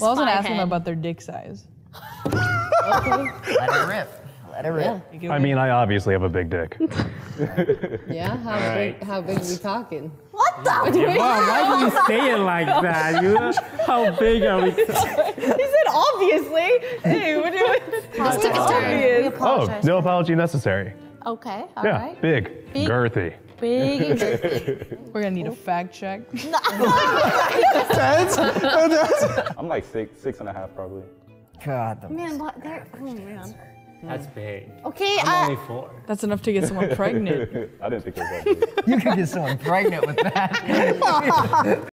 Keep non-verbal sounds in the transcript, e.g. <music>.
Just Well, I was gonna ask them head. about their dick size. Let it rip. Let it rip. I mean, I obviously have a big dick. <laughs> Yeah, how big? How big are we talking? What the? Wow, why do you say it like that? You know, how big are we? He said obviously. Hey, what do you? Let's take a turn. We Oh, apologize. no apology necessary. Okay. All Yeah, right. big, Big. girthy. Big and. <laughs> We're gonna need a fact check. <laughs> <laughs> I'm like six, six and a half probably. God, the Man, what? There. Oh man. That's big. Okay. I'm Uh, only four. That's enough to get someone pregnant. I didn't think it was that big. you could get someone pregnant with that.